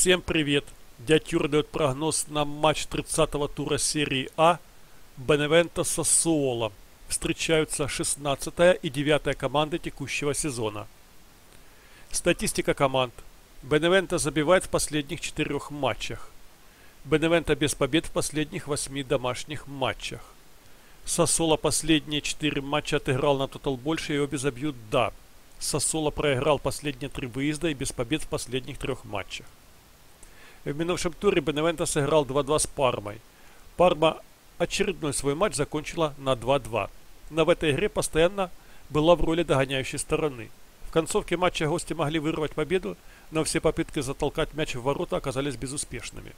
Всем привет! Дядь Юра дает прогноз на матч 30-го тура серии А Беневента Сассуола. Встречаются 16 и 9 команды текущего сезона. Статистика команд. Беневента забивает в последних четырех матчах. Беневента без побед в последних восьми домашних матчах. Сосола последние четыре матча отыграл на тотал больше и обе забьют «да». Сосола проиграл последние три выезда и без побед в последних трех матчах. В минувшем туре Беневента сыграл 2-2 с Пармой. Парма очередной свой матч закончила на 2-2. Но в этой игре постоянно была в роли догоняющей стороны. В концовке матча гости могли вырвать победу, но все попытки затолкать мяч в ворота оказались безуспешными.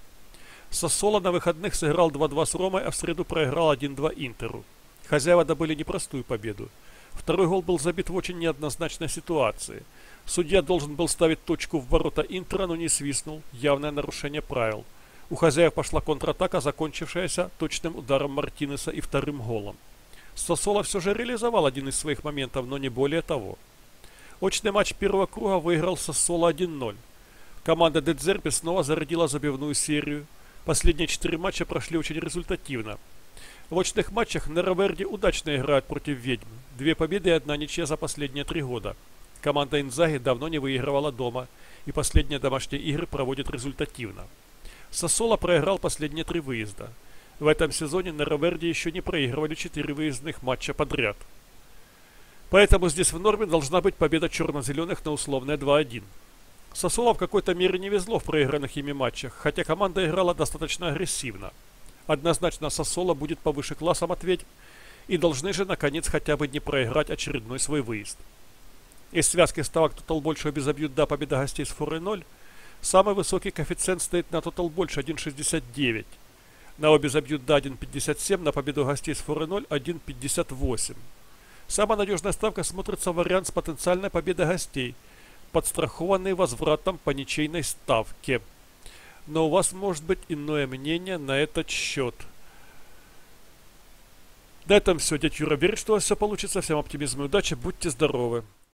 Сосола на выходных сыграл 2-2 с Ромой, а в среду проиграл 1-2 Интеру. Хозяева добыли непростую победу. Второй гол был забит в очень неоднозначной ситуации. Судья должен был ставить точку в ворота Интера, но не свистнул. Явное нарушение правил. У хозяев пошла контратака, закончившаяся точным ударом Мартинеса и вторым голом. Сосола все же реализовал один из своих моментов, но не более того. Очный матч первого круга выиграл Сосола 1-0. Команда Дедзерпи снова зародила забивную серию. Последние четыре матча прошли очень результативно. В очных матчах Нероверди удачно играют против ведьм. Две победы и одна ничья за последние три года. Команда Инзаги давно не выигрывала дома, и последние домашние игры проводит результативно. Сосола проиграл последние три выезда. В этом сезоне Нероверди еще не проигрывали четыре выездных матча подряд. Поэтому здесь в норме должна быть победа черно-зеленых на условное 2-1. Сосола в какой-то мере не везло в проигранных ими матчах, хотя команда играла достаточно агрессивно. Однозначно Сосола будет повыше классом ответь, и должны же наконец хотя бы не проиграть очередной свой выезд. Из связки ставок Total больше обе забьют до победа гостей с форой 0, самый высокий коэффициент стоит на Total больше 1.69. На обе забьют до 1.57, на победу гостей с форой 0 1.58. Самая надежная ставка смотрится вариант с потенциальной победой гостей – подстрахованный возвратом по ничейной ставке. Но у вас может быть иное мнение на этот счет. На этом все. Дядя Юра верит, что у вас все получится. Всем оптимизма и удачи. Будьте здоровы.